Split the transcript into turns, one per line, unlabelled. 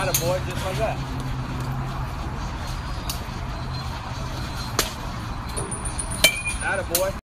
Attaboy, just like that. Attaboy.